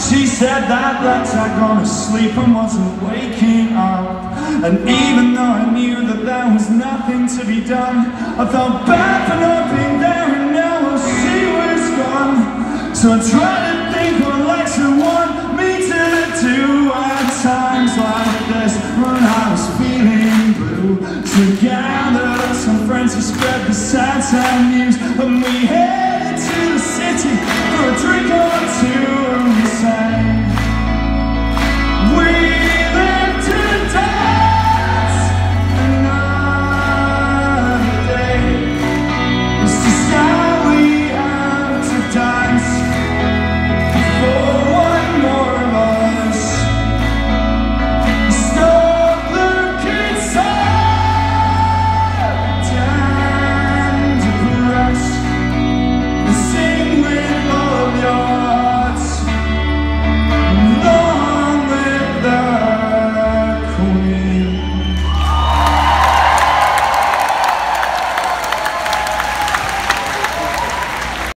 She said that that's how I gone to sleep. And wasn't waking up. And even though I knew that there was nothing to be done I felt bad for not being there and now she was gone. So I tried to think what Alexa want me to do At times like this. When I was feeling blue Together some friends who spread the sad, sad news And we hate